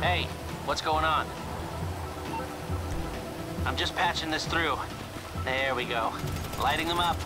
Hey, what's going on? I'm just patching this through. There we go. Lighting them up.